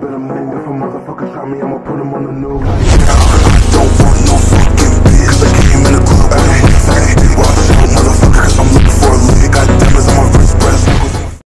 Better move if a motherfucker try me, I'ma put him on the news.